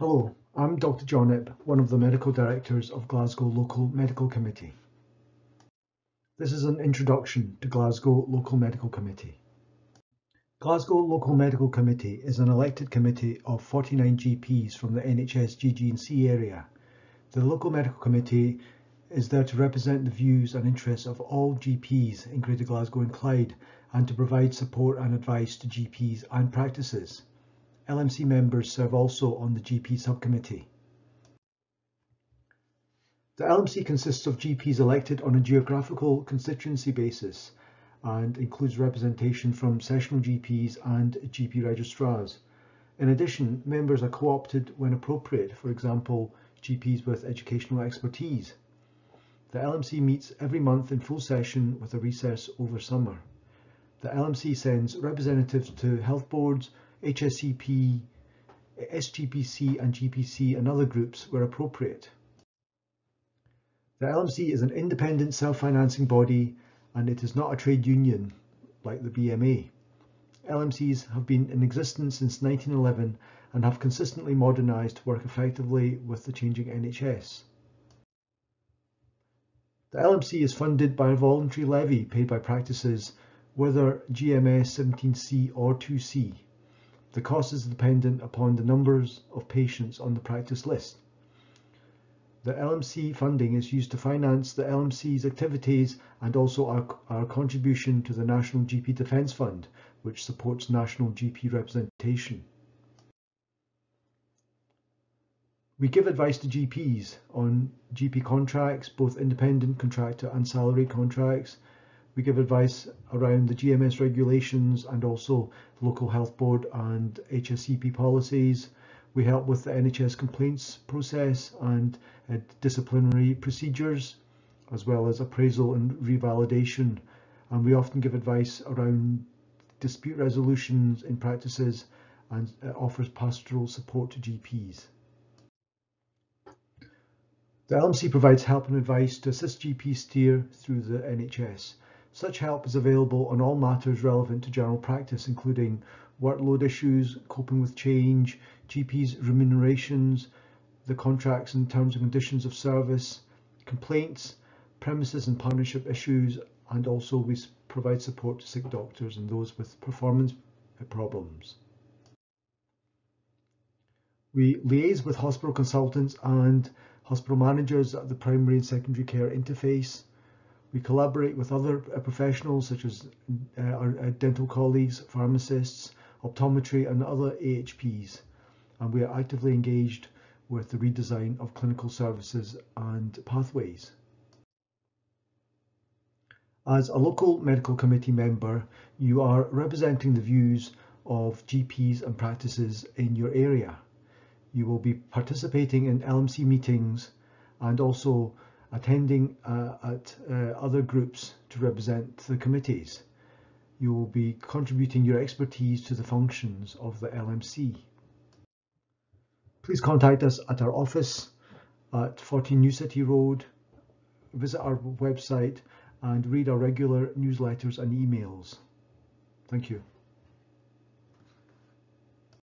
Hello, I'm Dr John Ipp, one of the medical directors of Glasgow Local Medical Committee. This is an introduction to Glasgow Local Medical Committee. Glasgow Local Medical Committee is an elected committee of 49 GPs from the NHS GG&C area. The Local Medical Committee is there to represent the views and interests of all GPs in Greater Glasgow and Clyde and to provide support and advice to GPs and practices. LMC members serve also on the GP subcommittee. The LMC consists of GPs elected on a geographical constituency basis and includes representation from sessional GPs and GP registrars. In addition, members are co-opted when appropriate, for example, GPs with educational expertise. The LMC meets every month in full session with a recess over summer. The LMC sends representatives to health boards, HSCP, SGPC and GPC and other groups where appropriate. The LMC is an independent self-financing body and it is not a trade union like the BMA. LMCs have been in existence since 1911 and have consistently modernised to work effectively with the changing NHS. The LMC is funded by a voluntary levy paid by practices, whether GMS 17C or 2C. The cost is dependent upon the numbers of patients on the practice list. The LMC funding is used to finance the LMC's activities and also our, our contribution to the National GP Defence Fund, which supports national GP representation. We give advice to GPs on GP contracts, both independent contractor and salary contracts, we give advice around the GMS regulations and also local health board and HSCP policies. We help with the NHS complaints process and uh, disciplinary procedures, as well as appraisal and revalidation. And we often give advice around dispute resolutions in practices and uh, offers pastoral support to GPs. The LMC provides help and advice to assist GPs steer through the NHS. Such help is available on all matters relevant to general practice, including workload issues, coping with change, GPs' remunerations, the contracts and terms and conditions of service, complaints, premises and partnership issues, and also we provide support to sick doctors and those with performance problems. We liaise with hospital consultants and hospital managers at the primary and secondary care interface. We collaborate with other uh, professionals such as uh, our uh, dental colleagues, pharmacists, optometry and other AHPs and we are actively engaged with the redesign of clinical services and pathways. As a local medical committee member, you are representing the views of GPs and practices in your area. You will be participating in LMC meetings and also attending uh, at uh, other groups to represent the committees. You will be contributing your expertise to the functions of the LMC. Please contact us at our office at 14 New City Road, visit our website and read our regular newsletters and emails. Thank you.